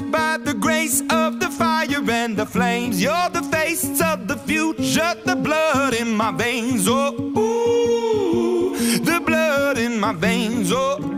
blessed by the grace of the fire and the flames. You're the face of the future, the blood in my veins. Oh, ooh, the blood in my veins. Oh.